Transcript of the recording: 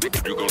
You go